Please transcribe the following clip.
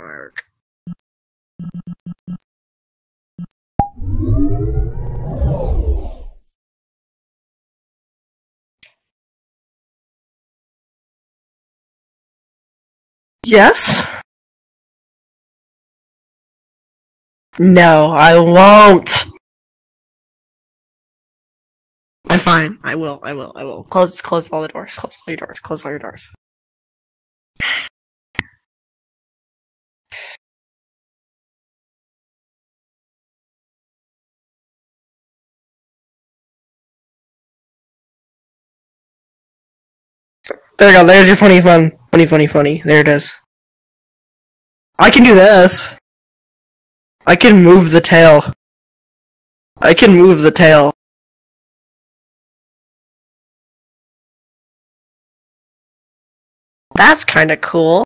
mark. Yes? No, I won't. I'm fine. I will. I will. I will. Close. Close all the doors. Close all your doors. Close all your doors. There you go. There's your funny fun. Funny, funny, funny. There it is. I can do this. I can move the tail. I can move the tail. That's kinda cool.